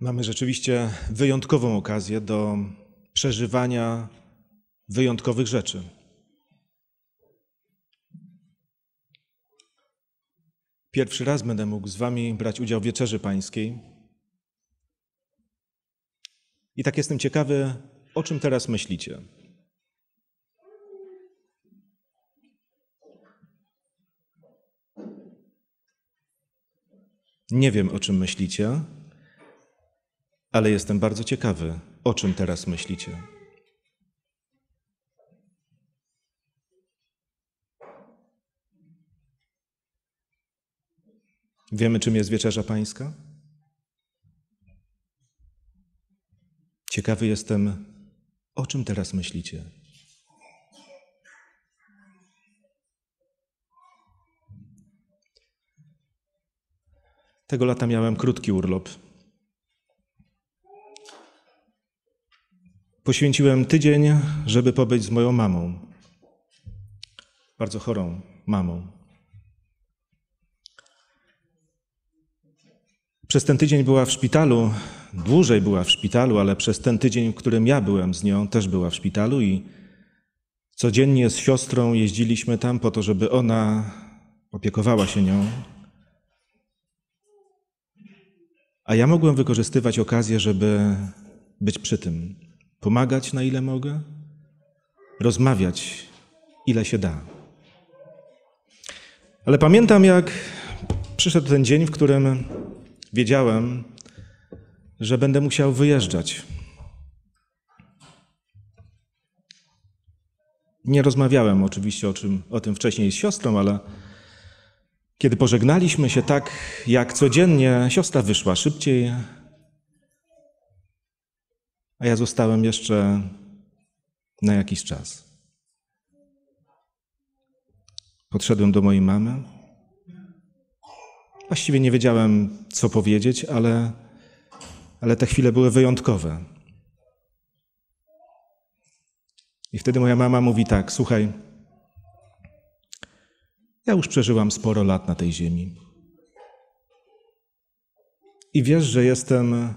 Mamy rzeczywiście wyjątkową okazję do przeżywania wyjątkowych rzeczy. Pierwszy raz będę mógł z Wami brać udział w wieczerzy pańskiej. I tak jestem ciekawy, o czym teraz myślicie. Nie wiem, o czym myślicie, ale jestem bardzo ciekawy, o czym teraz myślicie. Wiemy, czym jest wieczerza pańska? Ciekawy jestem, o czym teraz myślicie. Tego lata miałem krótki urlop. Poświęciłem tydzień, żeby pobyć z moją mamą, bardzo chorą mamą. Przez ten tydzień była w szpitalu, dłużej była w szpitalu, ale przez ten tydzień, w którym ja byłem z nią, też była w szpitalu i codziennie z siostrą jeździliśmy tam po to, żeby ona opiekowała się nią. A ja mogłem wykorzystywać okazję, żeby być przy tym, pomagać na ile mogę, rozmawiać ile się da. Ale pamiętam, jak przyszedł ten dzień, w którym wiedziałem, że będę musiał wyjeżdżać. Nie rozmawiałem oczywiście o, czym, o tym wcześniej z siostrą, ale kiedy pożegnaliśmy się tak jak codziennie, siostra wyszła szybciej, a ja zostałem jeszcze na jakiś czas. Podszedłem do mojej mamy. Właściwie nie wiedziałem, co powiedzieć, ale, ale te chwile były wyjątkowe. I wtedy moja mama mówi tak: Słuchaj, ja już przeżyłam sporo lat na tej ziemi. I wiesz, że jestem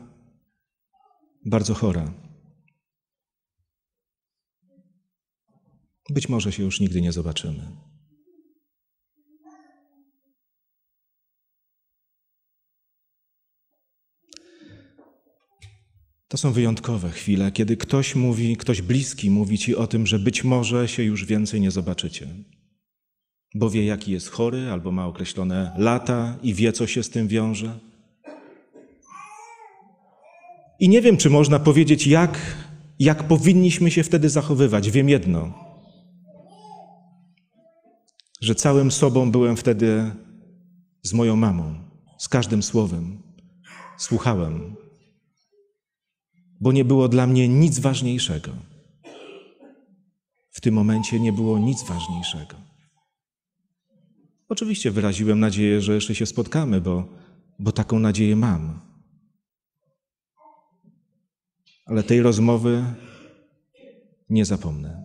bardzo chora. Być może się już nigdy nie zobaczymy. To są wyjątkowe chwile, kiedy ktoś mówi, ktoś bliski mówi ci o tym, że być może się już więcej nie zobaczycie. Bo wie, jaki jest chory, albo ma określone lata i wie, co się z tym wiąże. I nie wiem, czy można powiedzieć, jak, jak powinniśmy się wtedy zachowywać. Wiem jedno, że całym sobą byłem wtedy z moją mamą, z każdym słowem. Słuchałem, bo nie było dla mnie nic ważniejszego. W tym momencie nie było nic ważniejszego. Oczywiście wyraziłem nadzieję, że jeszcze się spotkamy, bo, bo taką nadzieję mam. Ale tej rozmowy nie zapomnę.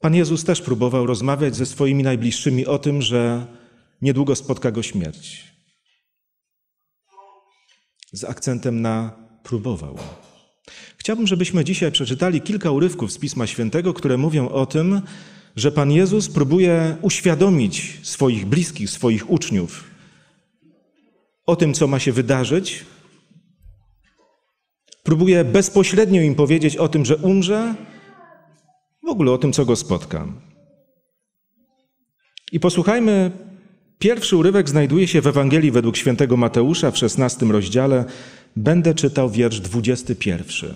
Pan Jezus też próbował rozmawiać ze swoimi najbliższymi o tym, że niedługo spotka go śmierć. Z akcentem na próbował. Chciałbym, żebyśmy dzisiaj przeczytali kilka urywków z Pisma Świętego, które mówią o tym, że Pan Jezus próbuje uświadomić swoich bliskich, swoich uczniów o tym, co ma się wydarzyć. Próbuje bezpośrednio im powiedzieć o tym, że umrze, w ogóle o tym, co go spotka. I posłuchajmy, pierwszy urywek znajduje się w Ewangelii według świętego Mateusza w XVI rozdziale. Będę czytał wiersz 21.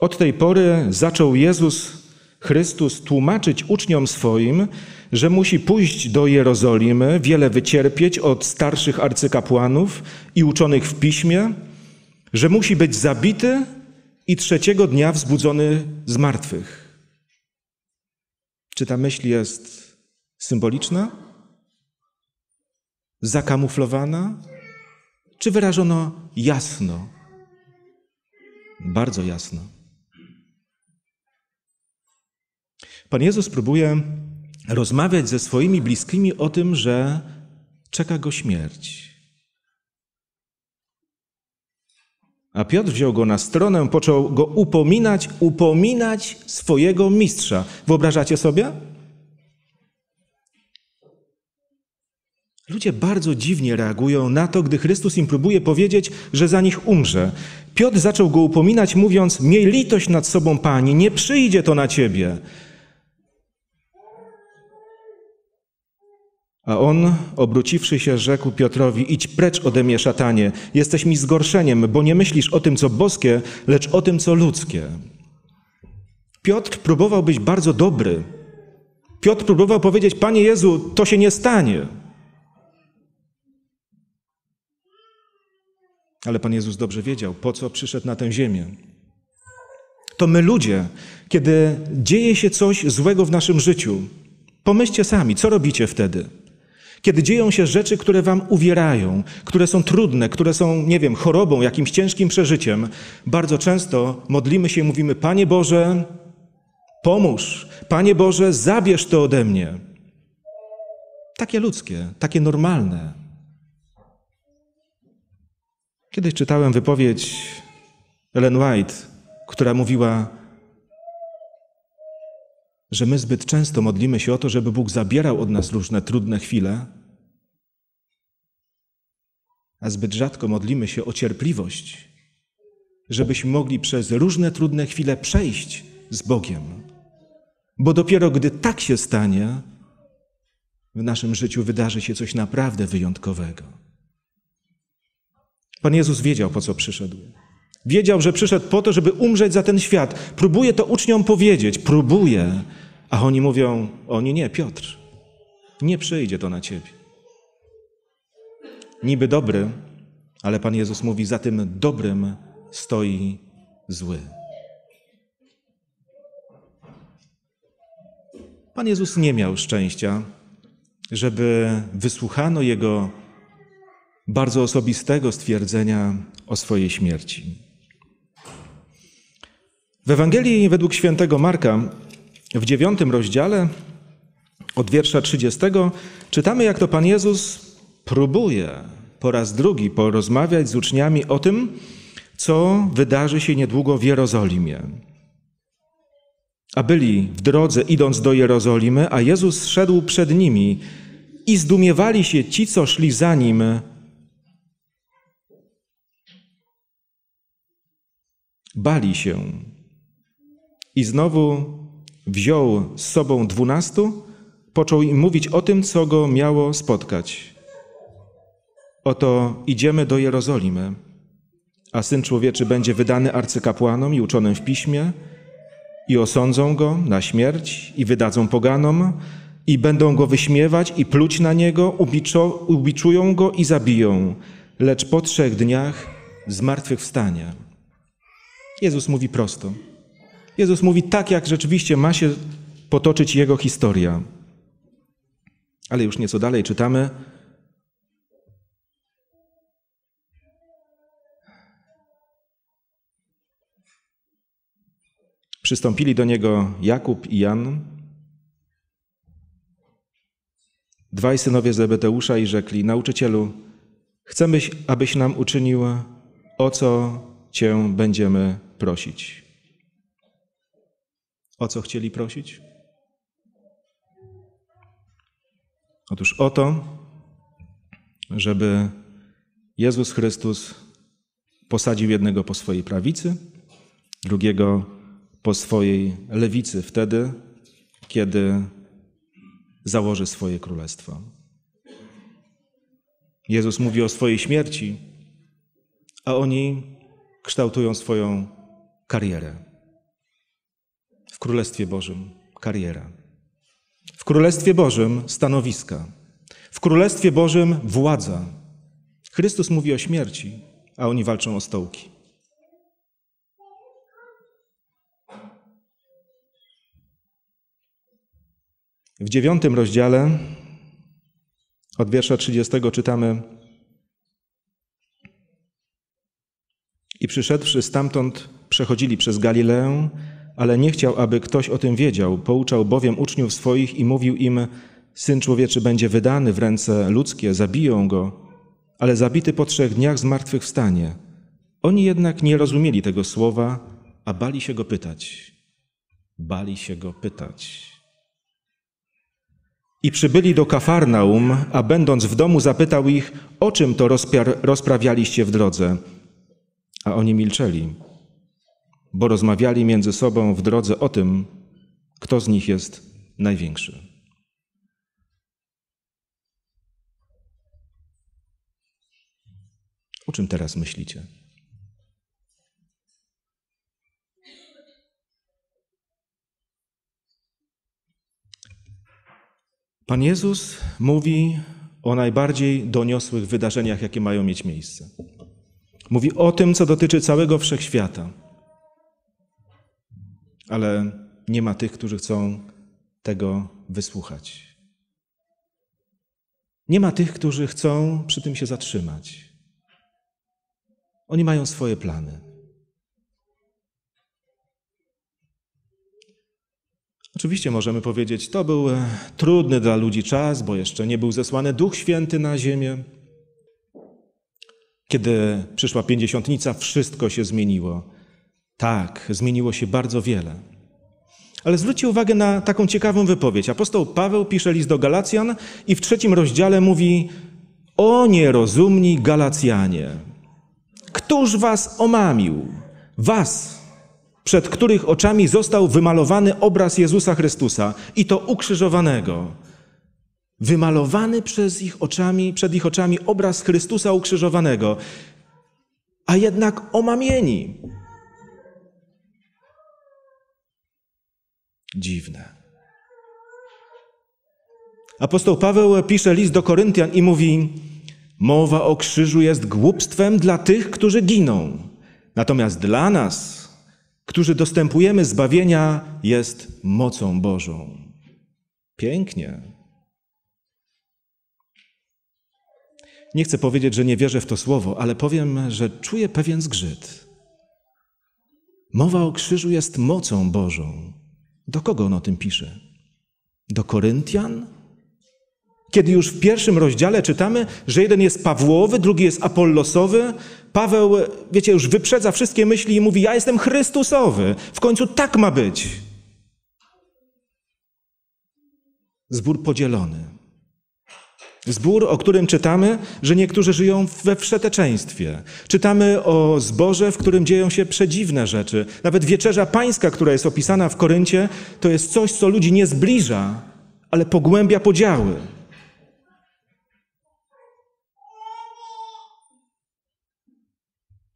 Od tej pory zaczął Jezus Chrystus tłumaczyć uczniom swoim, że musi pójść do Jerozolimy, wiele wycierpieć od starszych arcykapłanów i uczonych w piśmie, że musi być zabity i trzeciego dnia wzbudzony z martwych. Czy ta myśl jest symboliczna? Zakamuflowana? Czy wyrażono jasno? Bardzo jasno. Pan Jezus próbuje rozmawiać ze swoimi bliskimi o tym, że czeka go śmierć. A Piotr wziął go na stronę, począł go upominać, upominać swojego mistrza. Wyobrażacie sobie? Ludzie bardzo dziwnie reagują na to, gdy Chrystus im próbuje powiedzieć, że za nich umrze. Piotr zaczął go upominać, mówiąc: Miej litość nad sobą, pani, nie przyjdzie to na ciebie. A on, obróciwszy się, rzekł Piotrowi: Idź precz ode mnie, szatanie, jesteś mi zgorszeniem, bo nie myślisz o tym, co boskie, lecz o tym, co ludzkie. Piotr próbował być bardzo dobry. Piotr próbował powiedzieć: Panie Jezu, to się nie stanie. Ale Pan Jezus dobrze wiedział, po co przyszedł na tę ziemię. To my ludzie, kiedy dzieje się coś złego w naszym życiu, pomyślcie sami, co robicie wtedy? Kiedy dzieją się rzeczy, które wam uwierają, które są trudne, które są, nie wiem, chorobą, jakimś ciężkim przeżyciem, bardzo często modlimy się i mówimy: Panie Boże, pomóż, Panie Boże, zabierz to ode mnie. Takie ludzkie, takie normalne. Kiedyś czytałem wypowiedź Ellen White, która mówiła, że my zbyt często modlimy się o to, żeby Bóg zabierał od nas różne trudne chwile, a zbyt rzadko modlimy się o cierpliwość, żebyśmy mogli przez różne trudne chwile przejść z Bogiem. Bo dopiero gdy tak się stanie, w naszym życiu wydarzy się coś naprawdę wyjątkowego. Pan Jezus wiedział, po co przyszedł. Wiedział, że przyszedł po to, żeby umrzeć za ten świat. Próbuje to uczniom powiedzieć, próbuje, a oni mówią: Oni nie, Piotr, nie przyjdzie to na ciebie. Niby dobry, ale Pan Jezus mówi: Za tym dobrym stoi zły. Pan Jezus nie miał szczęścia, żeby wysłuchano jego bardzo osobistego stwierdzenia o swojej śmierci. W Ewangelii według świętego Marka w dziewiątym rozdziale od wiersza 30 czytamy, jak to Pan Jezus próbuje po raz drugi porozmawiać z uczniami o tym, co wydarzy się niedługo w Jerozolimie. A byli w drodze idąc do Jerozolimy, a Jezus szedł przed nimi i zdumiewali się ci, co szli za nim, bali się. I znowu wziął z sobą dwunastu, począł im mówić o tym, co go miało spotkać. Oto idziemy do Jerozolimy, a Syn Człowieczy będzie wydany arcykapłanom i uczonym w piśmie, i osądzą go na śmierć, i wydadzą poganom, i będą go wyśmiewać, i pluć na niego, ubiczo, ubiczują go i zabiją, lecz po trzech dniach zmartwychwstanie. Jezus mówi prosto. Jezus mówi tak, jak rzeczywiście ma się potoczyć jego historia. Ale już nieco dalej czytamy. Przystąpili do niego Jakub i Jan, dwaj synowie Zebeteusza i rzekli: Nauczycielu, chcemy, abyś nam uczynił o co Cię będziemy prosić. O co chcieli prosić? Otóż o to, żeby Jezus Chrystus posadził jednego po swojej prawicy, drugiego po swojej lewicy, wtedy, kiedy założy swoje królestwo. Jezus mówi o swojej śmierci, a oni kształtują swoją karierę. Królestwie Bożym kariera. W Królestwie Bożym stanowiska. W Królestwie Bożym władza. Chrystus mówi o śmierci, a oni walczą o stołki. W dziewiątym rozdziale od wiersza 30 czytamy: I przyszedłszy stamtąd, przechodzili przez Galileę, ale nie chciał, aby ktoś o tym wiedział. Pouczał bowiem uczniów swoich i mówił im: Syn człowieczy będzie wydany w ręce ludzkie, zabiją go, ale zabity po trzech dniach zmartwychwstanie. Oni jednak nie rozumieli tego słowa, a bali się go pytać. Bali się go pytać. I przybyli do Kafarnaum, a będąc w domu zapytał ich, o czym to rozprawialiście w drodze. A oni milczeli, bo rozmawiali między sobą w drodze o tym, kto z nich jest największy. O czym teraz myślicie? Pan Jezus mówi o najbardziej doniosłych wydarzeniach, jakie mają mieć miejsce. Mówi o tym, co dotyczy całego wszechświata. Ale nie ma tych, którzy chcą tego wysłuchać. Nie ma tych, którzy chcą przy tym się zatrzymać. Oni mają swoje plany. Oczywiście możemy powiedzieć, to był e, trudny dla ludzi czas, bo jeszcze nie był zesłany Duch Święty na ziemię. Kiedy przyszła pięćdziesiątnica, wszystko się zmieniło. Tak, zmieniło się bardzo wiele. Ale zwróćcie uwagę na taką ciekawą wypowiedź. Apostoł Paweł pisze list do Galacjan i w trzecim rozdziale mówi: O nierozumni Galacjanie, któż was omamił? Was, przed których oczami został wymalowany obraz Jezusa Chrystusa i to ukrzyżowanego. Wymalowany przez ich oczami, przed ich oczami obraz Chrystusa ukrzyżowanego, a jednak omamieni. Dziwne. Apostoł Paweł pisze list do Koryntian i mówi: Mowa o krzyżu jest głupstwem dla tych, którzy giną. Natomiast dla nas, którzy dostępujemy zbawienia, jest mocą Bożą. Pięknie. Nie chcę powiedzieć, że nie wierzę w to słowo, ale powiem, że czuję pewien zgrzyt. Mowa o krzyżu jest mocą Bożą. Do kogo on o tym pisze? Do Koryntian? Kiedy już w pierwszym rozdziale czytamy, że jeden jest Pawłowy, drugi jest Apollosowy, Paweł, wiecie, już wyprzedza wszystkie myśli i mówi: Ja jestem Chrystusowy. W końcu tak ma być. Zbór podzielony. Zbór, o którym czytamy, że niektórzy żyją we wszeteczeństwie. Czytamy o zborze, w którym dzieją się przedziwne rzeczy. Nawet wieczerza pańska, która jest opisana w Koryncie, to jest coś, co ludzi nie zbliża, ale pogłębia podziały.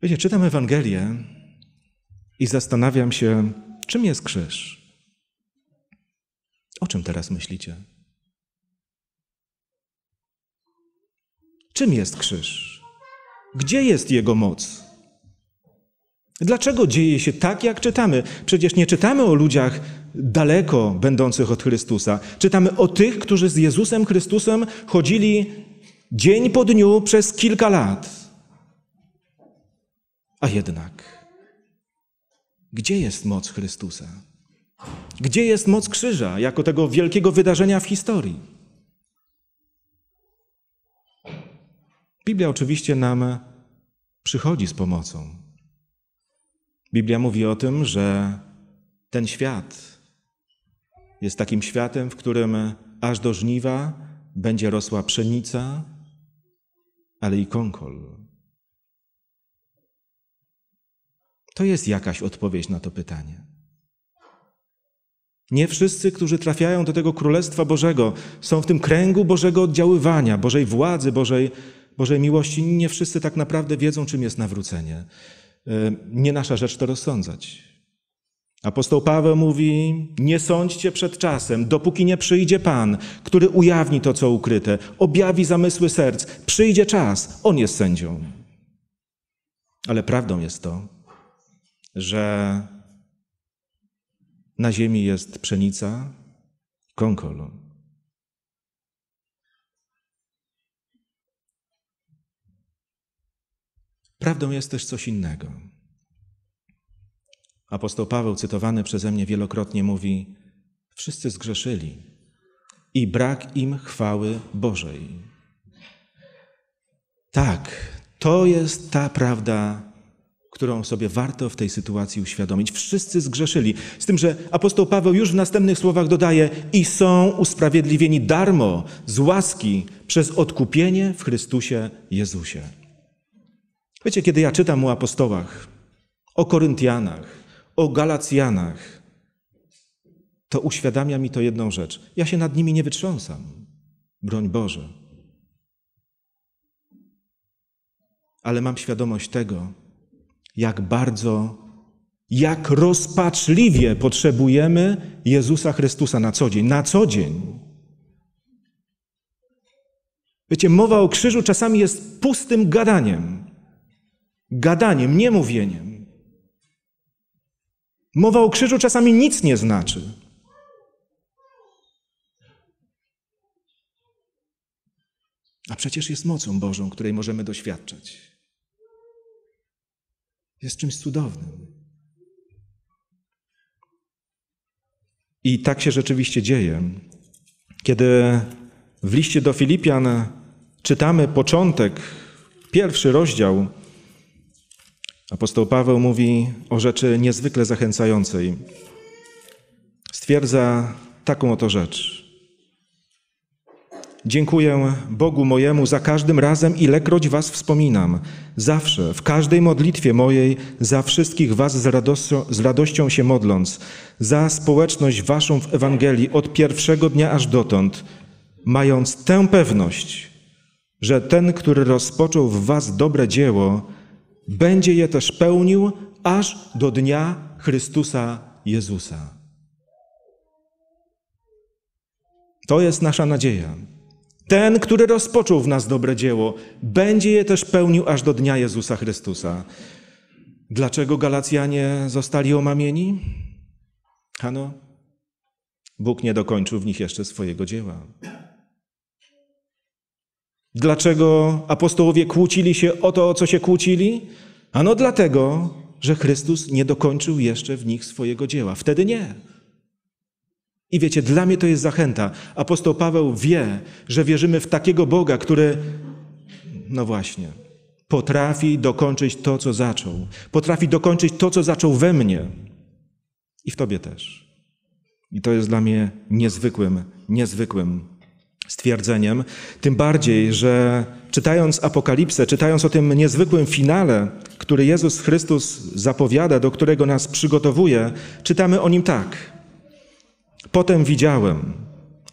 Wiecie, czytam Ewangelię i zastanawiam się, czym jest krzyż. O czym teraz myślicie? Czym jest krzyż? Gdzie jest jego moc? Dlaczego dzieje się tak, jak czytamy? Przecież nie czytamy o ludziach daleko będących od Chrystusa. Czytamy o tych, którzy z Jezusem Chrystusem chodzili dzień po dniu przez kilka lat. A jednak, gdzie jest moc Chrystusa? Gdzie jest moc krzyża jako tego wielkiego wydarzenia w historii? Biblia oczywiście nam przychodzi z pomocą. Biblia mówi o tym, że ten świat jest takim światem, w którym aż do żniwa będzie rosła pszenica, ale i konkol. To jest jakaś odpowiedź na to pytanie. Nie wszyscy, którzy trafiają do tego Królestwa Bożego, są w tym kręgu Bożego oddziaływania, Bożej władzy, Bożej, Bożej miłości. Nie wszyscy tak naprawdę wiedzą, czym jest nawrócenie. E, nie nasza rzecz to rozsądzać. Apostoł Paweł mówi: Nie sądźcie przed czasem, dopóki nie przyjdzie Pan, który ujawni to, co ukryte, objawi zamysły serc. Przyjdzie czas, On jest sędzią. Ale prawdą jest to, że na ziemi jest pszenica, konkol. Prawdą jest też coś innego. Apostoł Paweł, cytowany przeze mnie wielokrotnie, mówi: Wszyscy zgrzeszyli i brak im chwały Bożej. Tak, to jest ta prawda, którą sobie warto w tej sytuacji uświadomić. Wszyscy zgrzeszyli. Z tym, że apostoł Paweł już w następnych słowach dodaje: i są usprawiedliwieni darmo, z łaski, przez odkupienie w Chrystusie Jezusie. Wiecie, kiedy ja czytam o apostołach, o Koryntianach, o Galacjanach, to uświadamia mi to jedną rzecz. Ja się nad nimi nie wytrząsam. Broń Boże. Ale mam świadomość tego, jak bardzo, jak rozpaczliwie potrzebujemy Jezusa Chrystusa na co dzień. Na co dzień. Wiecie, mowa o krzyżu czasami jest pustym gadaniem. Gadaniem, nie mówieniem. Mowa o krzyżu czasami nic nie znaczy. A przecież jest mocą Bożą, której możemy doświadczać. Jest czymś cudownym. I tak się rzeczywiście dzieje. Kiedy w liście do Filipian czytamy początek, pierwszy rozdział, apostoł Paweł mówi o rzeczy niezwykle zachęcającej. Stwierdza taką oto rzecz. Dziękuję Bogu mojemu za każdym razem, ilekroć Was wspominam. Zawsze, w każdej modlitwie mojej, za wszystkich Was z radością, z radością się modląc, za społeczność Waszą w Ewangelii od pierwszego dnia aż dotąd, mając tę pewność, że ten, który rozpoczął w Was dobre dzieło, będzie je też pełnił aż do dnia Chrystusa Jezusa. To jest nasza nadzieja. Ten, który rozpoczął w nas dobre dzieło, będzie je też pełnił aż do dnia Jezusa Chrystusa. Dlaczego Galacjanie zostali omamieni? Ano, Bóg nie dokończył w nich jeszcze swojego dzieła. Dlaczego apostołowie kłócili się o to, o co się kłócili? Ano dlatego, że Chrystus nie dokończył jeszcze w nich swojego dzieła. Wtedy nie. I wiecie, dla mnie to jest zachęta. Apostoł Paweł wie, że wierzymy w takiego Boga, który, no właśnie, potrafi dokończyć to, co zaczął. Potrafi dokończyć to, co zaczął we mnie. I w Tobie też. I to jest dla mnie niezwykłym, niezwykłym stwierdzeniem. Tym bardziej, że czytając Apokalipsę, czytając o tym niezwykłym finale, który Jezus Chrystus zapowiada, do którego nas przygotowuje, czytamy o nim tak. Potem widziałem,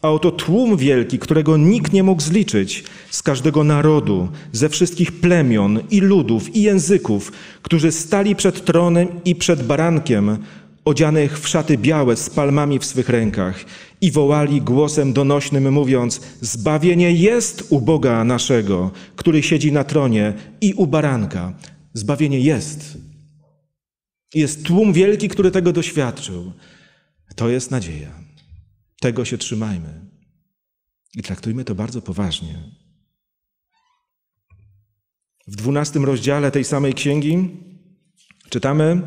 a oto tłum wielki, którego nikt nie mógł zliczyć, z każdego narodu, ze wszystkich plemion i ludów i języków, którzy stali przed tronem i przed barankiem, odzianych w szaty białe z palmami w swych rękach i wołali głosem donośnym, mówiąc: Zbawienie jest u Boga naszego, który siedzi na tronie i u baranka. Zbawienie jest. Jest tłum wielki, który tego doświadczył. To jest nadzieja. Tego się trzymajmy i traktujmy to bardzo poważnie. W dwunastym rozdziale tej samej księgi czytamy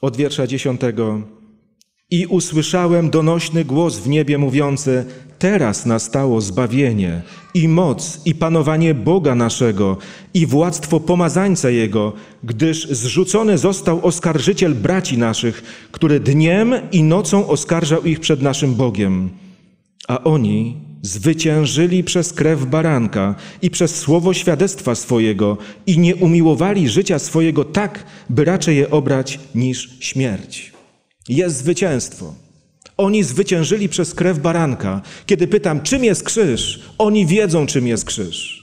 od wiersza dziesiątego. I usłyszałem donośny głos w niebie mówiący: Teraz nastało zbawienie i moc i panowanie Boga naszego i władztwo pomazańca Jego, gdyż zrzucony został oskarżyciel braci naszych, który dniem i nocą oskarżał ich przed naszym Bogiem. A oni zwyciężyli przez krew baranka i przez słowo świadectwa swojego i nie umiłowali życia swojego tak, by raczej je obrać niż śmierć. Jest zwycięstwo. Oni zwyciężyli przez krew baranka. Kiedy pytam, czym jest krzyż, oni wiedzą, czym jest krzyż.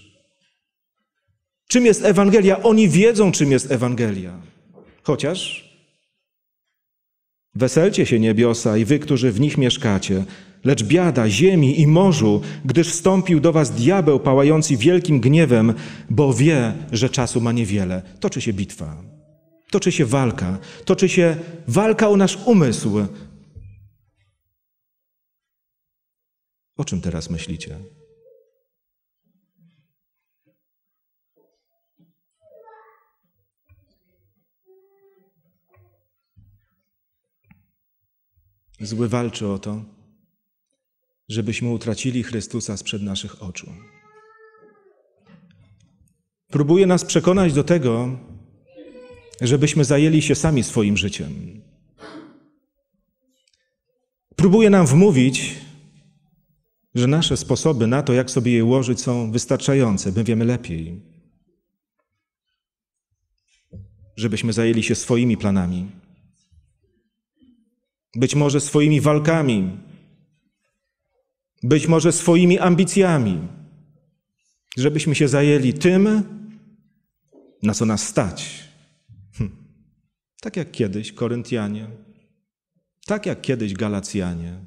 Czym jest Ewangelia? Oni wiedzą, czym jest Ewangelia. Chociaż weselcie się niebiosa i wy, którzy w nich mieszkacie, lecz biada ziemi i morzu, gdyż wstąpił do was diabeł pałający wielkim gniewem, bo wie, że czasu ma niewiele. Toczy się bitwa. Toczy się walka. Toczy się walka o nasz umysł, O czym teraz myślicie? Zły walczy o to, żebyśmy utracili Chrystusa sprzed naszych oczu. Próbuje nas przekonać do tego, żebyśmy zajęli się sami swoim życiem. Próbuje nam wmówić, że nasze sposoby na to, jak sobie je ułożyć, są wystarczające, my wiemy lepiej. Żebyśmy zajęli się swoimi planami, być może swoimi walkami, być może swoimi ambicjami, żebyśmy się zajęli tym, na co nas stać. Hm. Tak jak kiedyś Koryntianie, tak jak kiedyś Galacjanie,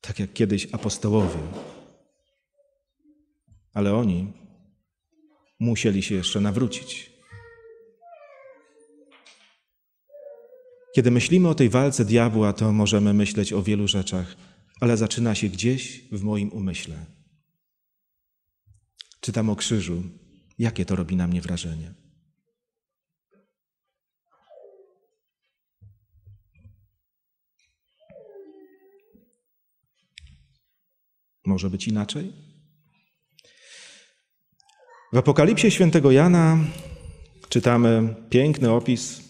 tak jak kiedyś apostołowie. Ale oni musieli się jeszcze nawrócić. Kiedy myślimy o tej walce diabła, to możemy myśleć o wielu rzeczach, ale zaczyna się gdzieś w moim umyśle. Czytam o krzyżu. Jakie to robi na mnie wrażenie? Może być inaczej? W Apokalipsie świętego Jana czytamy piękny opis,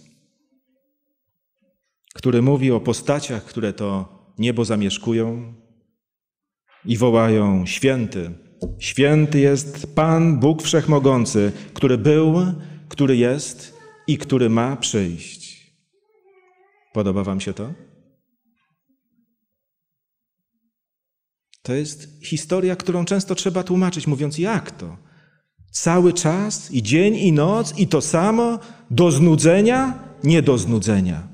który mówi o postaciach, które to niebo zamieszkują i wołają: Święty, święty jest Pan Bóg Wszechmogący, który był, który jest i który ma przyjść. Podoba Wam się to? To jest historia, którą często trzeba tłumaczyć, mówiąc jak to? Cały czas i dzień i noc i to samo do znudzenia, nie do znudzenia.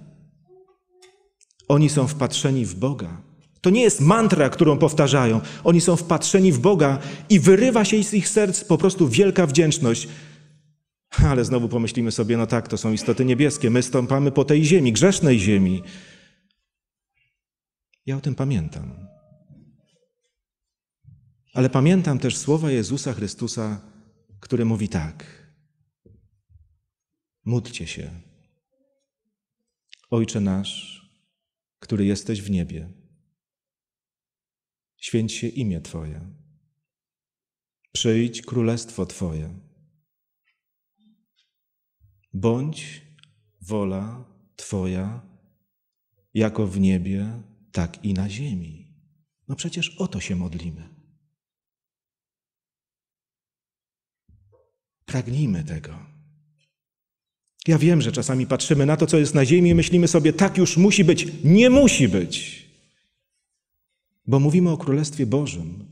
Oni są wpatrzeni w Boga. To nie jest mantra, którą powtarzają. Oni są wpatrzeni w Boga i wyrywa się z ich serc po prostu wielka wdzięczność. Ale znowu pomyślimy sobie, no tak, to są istoty niebieskie. My stąpamy po tej ziemi, grzesznej ziemi. Ja o tym pamiętam. Ale pamiętam też słowa Jezusa Chrystusa, który mówi tak: Módlcie się. Ojcze nasz, który jesteś w niebie, święć się imię Twoje. Przyjdź królestwo Twoje. Bądź wola Twoja, jako w niebie, tak i na ziemi. No przecież o to się modlimy. Pragnijmy tego. Ja wiem, że czasami patrzymy na to, co jest na ziemi i myślimy sobie, tak już musi być. Nie musi być. Bo mówimy o Królestwie Bożym.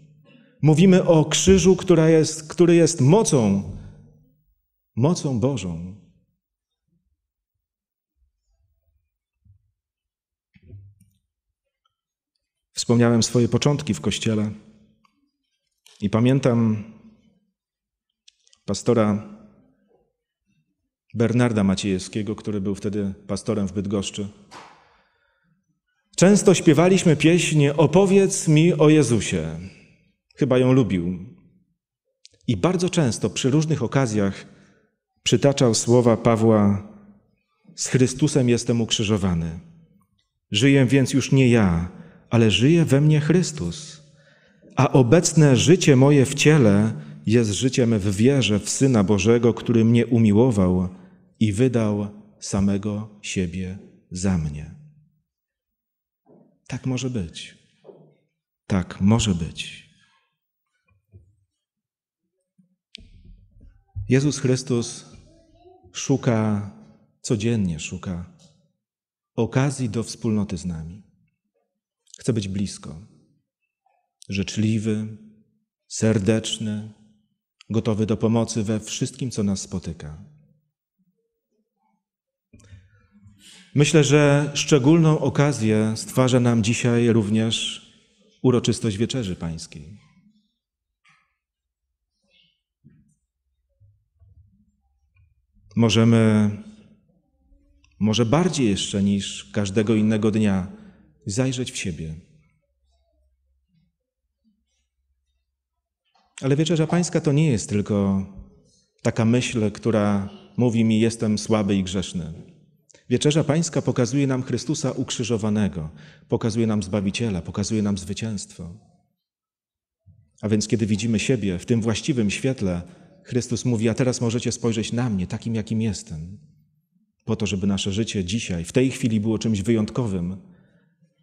Mówimy o krzyżu, która jest, który jest mocą, mocą Bożą. Wspomniałem swoje początki w kościele i pamiętam pastora Bernarda Maciejewskiego, który był wtedy pastorem w Bydgoszczy. Często śpiewaliśmy pieśń Opowiedz mi o Jezusie. Chyba ją lubił. I bardzo często przy różnych okazjach przytaczał słowa Pawła: Z Chrystusem jestem ukrzyżowany. Żyję więc już nie ja, ale żyje we mnie Chrystus. A obecne życie moje w ciele jest życiem w wierze w Syna Bożego, który mnie umiłował i wydał samego siebie za mnie. Tak może być. Tak może być. Jezus Chrystus szuka, codziennie szuka okazji do wspólnoty z nami. Chce być blisko, życzliwy, serdeczny, gotowy do pomocy we wszystkim, co nas spotyka. Myślę, że szczególną okazję stwarza nam dzisiaj również uroczystość Wieczerzy Pańskiej. Możemy, może bardziej jeszcze niż każdego innego dnia, zajrzeć w siebie. Ale Wieczerza Pańska to nie jest tylko taka myśl, która mówi mi: Jestem słaby i grzeszny. Wieczerza Pańska pokazuje nam Chrystusa ukrzyżowanego, pokazuje nam Zbawiciela, pokazuje nam zwycięstwo. A więc, kiedy widzimy siebie w tym właściwym świetle, Chrystus mówi: A teraz możecie spojrzeć na mnie, takim jakim jestem, po to, żeby nasze życie dzisiaj, w tej chwili było czymś wyjątkowym,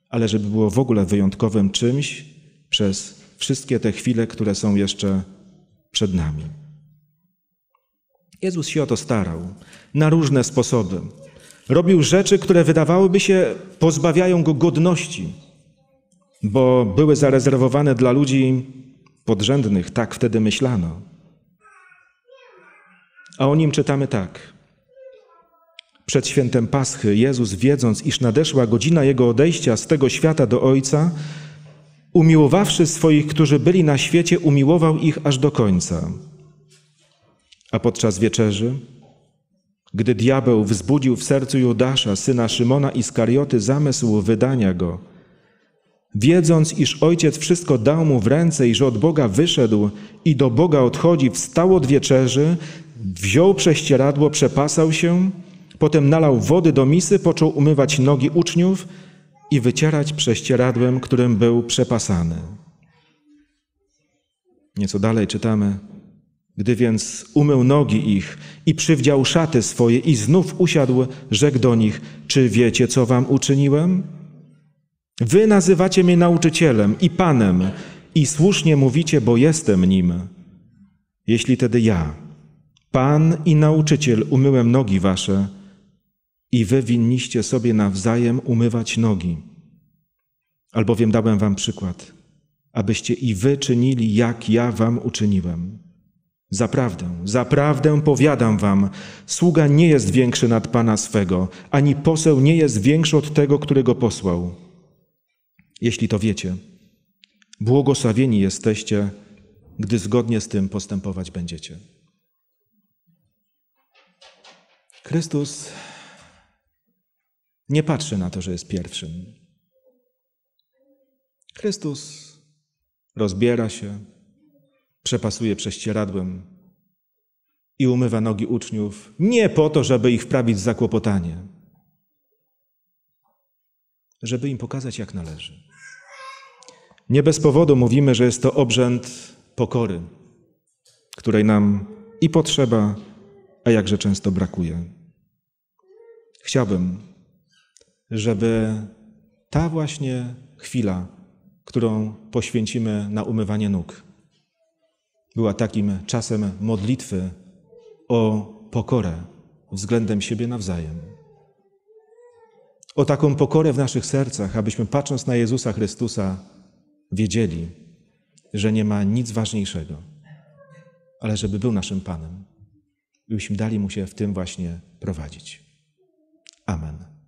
ale żeby było w ogóle wyjątkowym czymś przez wszystkie te chwile, które są jeszcze przed nami. Jezus się o to starał na różne sposoby. Robił rzeczy, które wydawałyby się pozbawiają go godności, bo były zarezerwowane dla ludzi podrzędnych, tak wtedy myślano. A o nim czytamy tak. Przed świętem Paschy Jezus, wiedząc, iż nadeszła godzina Jego odejścia z tego świata do Ojca, umiłowawszy swoich, którzy byli na świecie, umiłował ich aż do końca. A podczas wieczerzy, gdy diabeł wzbudził w sercu Judasza, syna Szymona Iskarioty, zamysł wydania go, wiedząc, iż Ojciec wszystko dał mu w ręce i że od Boga wyszedł i do Boga odchodzi, wstał od wieczerzy, wziął prześcieradło, przepasał się, potem nalał wody do misy, począł umywać nogi uczniów i wycierać prześcieradłem, którym był przepasany. Nieco dalej czytamy. Gdy więc umył nogi ich i przywdział szaty swoje i znów usiadł, rzekł do nich: Czy wiecie, co wam uczyniłem? Wy nazywacie mnie nauczycielem i panem, i słusznie mówicie, bo jestem nim. Jeśli tedy ja, pan i nauczyciel, umyłem nogi wasze, i wy winniście sobie nawzajem umywać nogi. Albowiem dałem wam przykład, abyście i wy czynili, jak ja wam uczyniłem. Zaprawdę, zaprawdę powiadam wam, sługa nie jest większy nad Pana swego, ani poseł nie jest większy od tego, który go posłał. Jeśli to wiecie, błogosławieni jesteście, gdy zgodnie z tym postępować będziecie. Chrystus nie patrzy na to, że jest pierwszym. Chrystus rozbiera się, przepasuje prześcieradłem i umywa nogi uczniów nie po to, żeby ich wprawić w zakłopotanie, żeby im pokazać, jak należy. Nie bez powodu mówimy, że jest to obrzęd pokory, której nam i potrzeba, a jakże często brakuje. Chciałbym, żeby ta właśnie chwila, którą poświęcimy na umywanie nóg, była takim czasem modlitwy o pokorę względem siebie nawzajem. O taką pokorę w naszych sercach, abyśmy patrząc na Jezusa Chrystusa, wiedzieli, że nie ma nic ważniejszego, ale żeby był naszym Panem, byśmy dali Mu się w tym właśnie prowadzić. Amen.